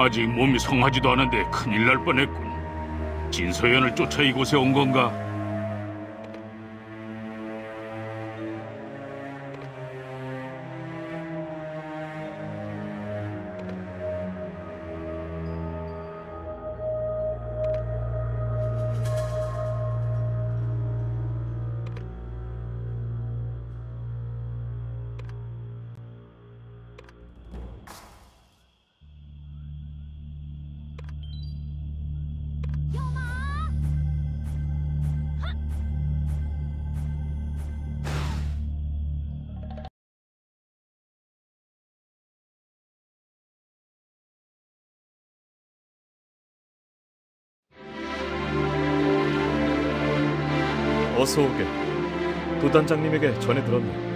아직 몸이 성하지도 않은데 큰일 날 뻔했군. 진서연을 쫓아 이곳에 온 건가? 어서 오게. 도단장님에게 전해 들었네.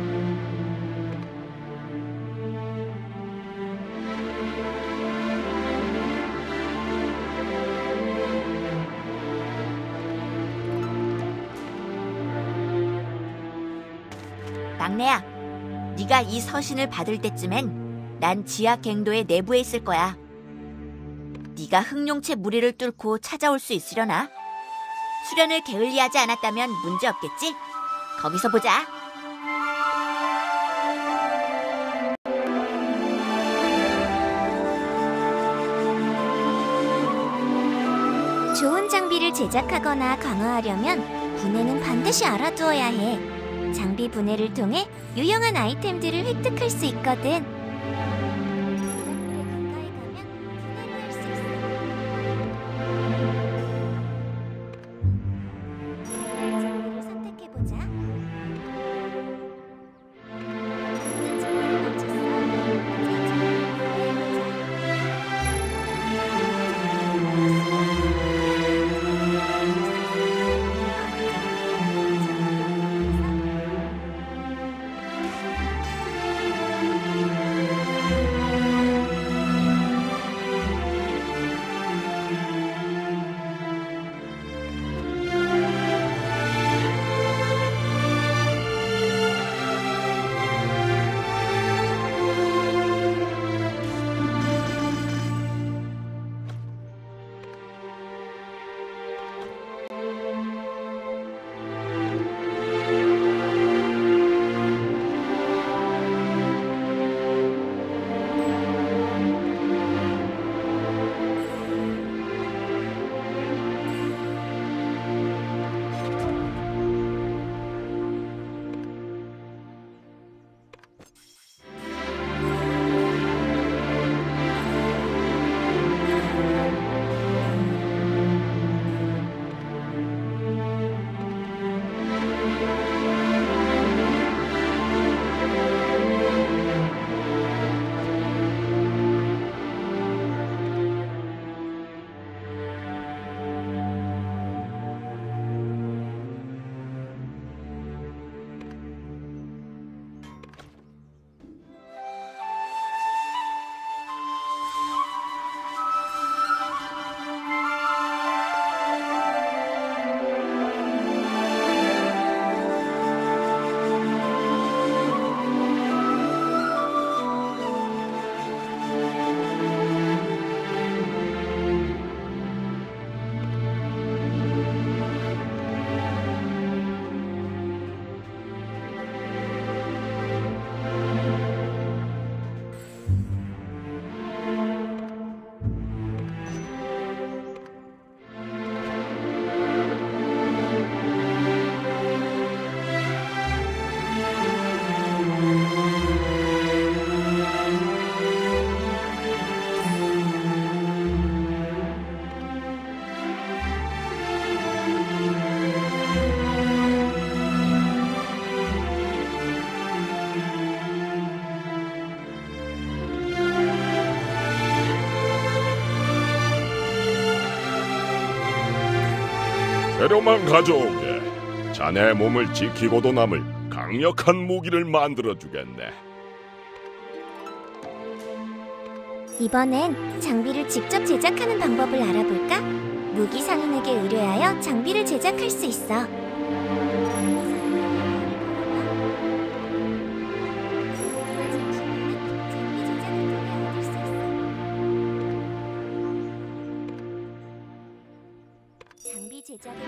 막내야, 네가 이 서신을 받을 때쯤엔 난 지하 갱도의 내부에 있을 거야. 네가 흑룡체 무리를 뚫고 찾아올 수 있으려나? 수련을 게을리하지 않았다면 문제 없겠지? 거기서 보자. 좋은 장비를 제작하거나 강화하려면 분해는 반드시 알아두어야 해. 장비 분해를 통해 유용한 아이템들을 획득할 수 있거든. 재료만 가져오게. 자네 몸을 지키고도 남을 강력한 무기를 만들어 주겠네. 이번엔 장비를 직접 제작하는 방법을 알아볼까? 무기 상인에게 의뢰하여 장비를 제작할 수 있어. 장비 제작에